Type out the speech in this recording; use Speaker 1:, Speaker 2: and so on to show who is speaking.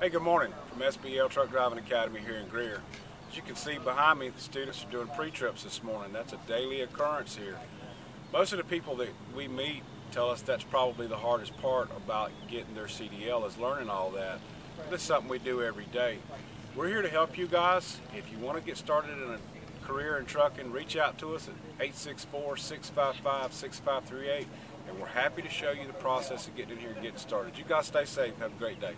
Speaker 1: Hey, good morning from SBL Truck Driving Academy here in Greer. As you can see behind me, the students are doing pre-trips this morning. That's a daily occurrence here. Most of the people that we meet tell us that's probably the hardest part about getting their CDL is learning all that. But it's something we do every day. We're here to help you guys. If you want to get started in a career in trucking, reach out to us at 864-655-6538 and we're happy to show you the process of getting in here and getting started. You guys stay safe. Have a great day.